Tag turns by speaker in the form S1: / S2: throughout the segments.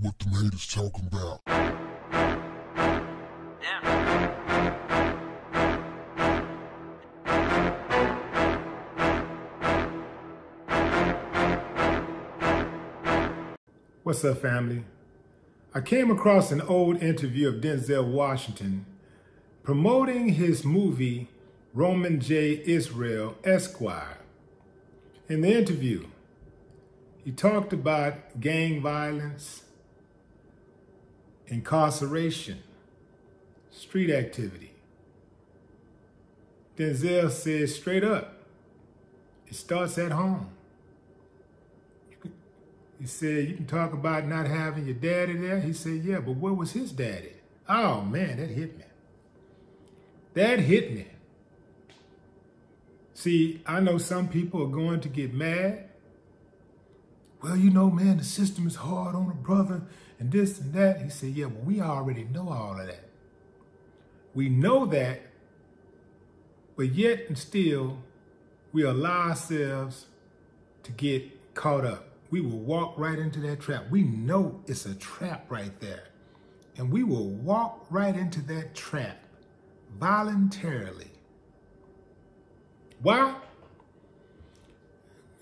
S1: what the haters talking about.
S2: What's up, family? I came across an old interview of Denzel Washington promoting his movie Roman J. Israel Esquire. In the interview, he talked about gang violence, incarceration, street activity. Denzel says straight up, it starts at home. He said, you can talk about not having your daddy there. He said, yeah, but where was his daddy? Oh man, that hit me. That hit me. See, I know some people are going to get mad. Well, you know, man, the system is hard on a brother and this and that. He said, yeah, but we already know all of that. We know that, but yet and still, we allow ourselves to get caught up we will walk right into that trap. We know it's a trap right there. And we will walk right into that trap voluntarily. Why?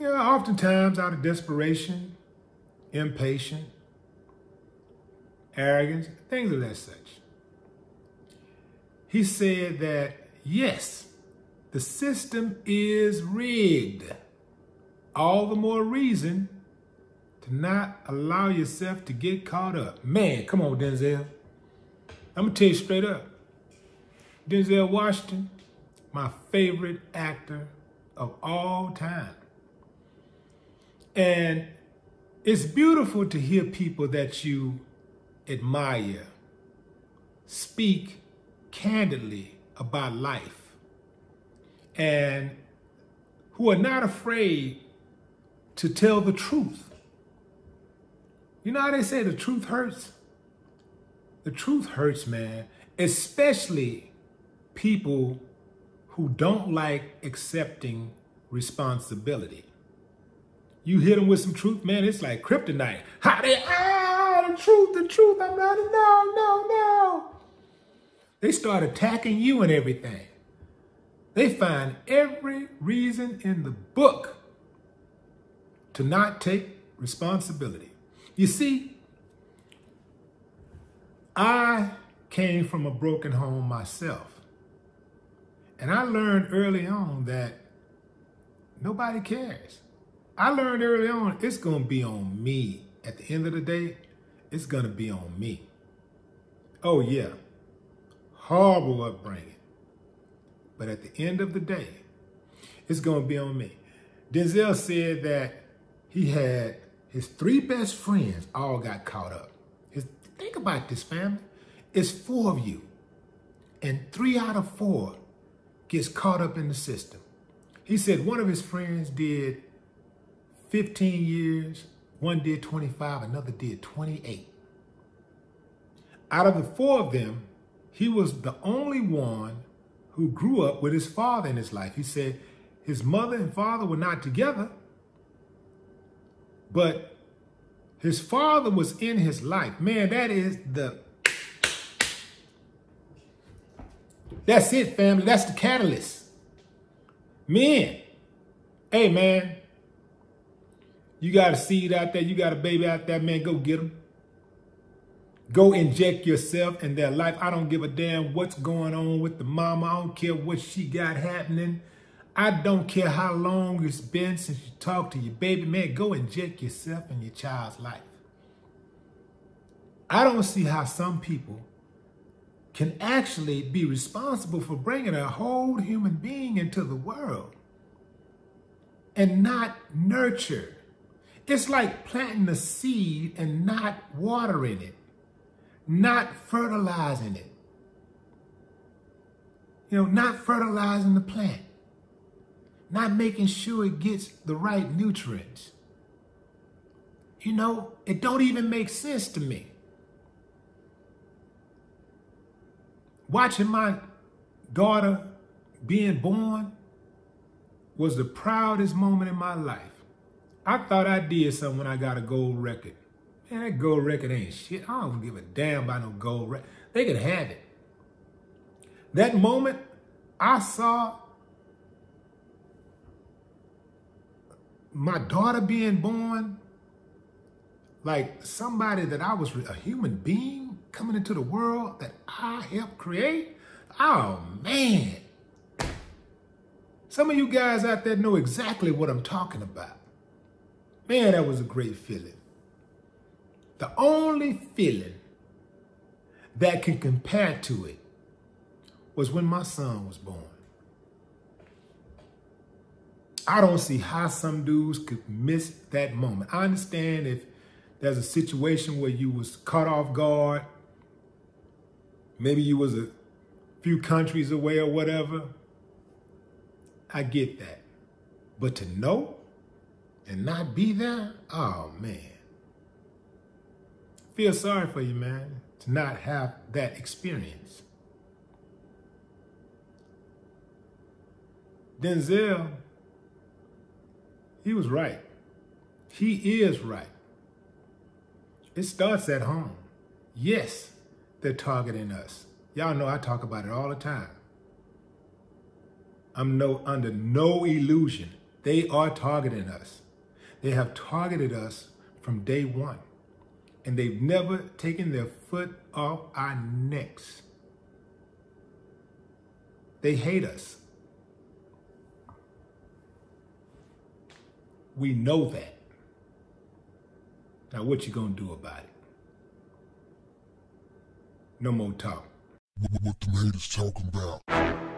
S2: You know, oftentimes out of desperation, impatient, arrogance, things of that such. He said that, yes, the system is rigged. All the more reason to not allow yourself to get caught up. Man, come on, Denzel. I'm going to tell you straight up. Denzel Washington, my favorite actor of all time. And it's beautiful to hear people that you admire speak candidly about life and who are not afraid to tell the truth. You know how they say the truth hurts? The truth hurts, man, especially people who don't like accepting responsibility. You hit them with some truth, man, it's like kryptonite. How they, ah, the truth, the truth, I'm not, no, no, no. They start attacking you and everything. They find every reason in the book to not take responsibility. You see, I came from a broken home myself. And I learned early on that nobody cares. I learned early on it's going to be on me. At the end of the day, it's going to be on me. Oh, yeah. Horrible upbringing. But at the end of the day, it's going to be on me. Denzel said that he had his three best friends all got caught up. His, think about this, family. It's four of you, and three out of four gets caught up in the system. He said one of his friends did 15 years, one did 25, another did 28. Out of the four of them, he was the only one who grew up with his father in his life. He said his mother and father were not together, but his father was in his life. Man, that is the, that's it, family. That's the catalyst. Men, hey, man, you got a seed out there, you got a baby out there, man, go get them. Go inject yourself in their life. I don't give a damn what's going on with the mama. I don't care what she got happening. I don't care how long it's been since you talked to your baby. Man, go inject yourself in your child's life. I don't see how some people can actually be responsible for bringing a whole human being into the world and not nurture. It's like planting a seed and not watering it, not fertilizing it. You know, not fertilizing the plant not making sure it gets the right nutrients. You know, it don't even make sense to me. Watching my daughter being born was the proudest moment in my life. I thought I did something when I got a gold record Man, that gold record ain't shit. I don't give a damn about no gold record. They can have it. That moment, I saw my daughter being born, like somebody that I was a human being coming into the world that I helped create. Oh man. Some of you guys out there know exactly what I'm talking about. Man, that was a great feeling. The only feeling that can compare to it was when my son was born. I don't see how some dudes could miss that moment. I understand if there's a situation where you was caught off guard, maybe you was a few countries away or whatever. I get that. But to know and not be there, oh man. Feel sorry for you, man, to not have that experience. Denzel, he was right. He is right. It starts at home. Yes, they're targeting us. Y'all know I talk about it all the time. I'm no under no illusion. They are targeting us. They have targeted us from day one. And they've never taken their foot off our necks. They hate us. We know that. Now what you gonna do about it? No more talk.
S1: What, what the haters talking about?